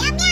meow, meow.